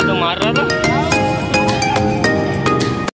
तो मार रहा था।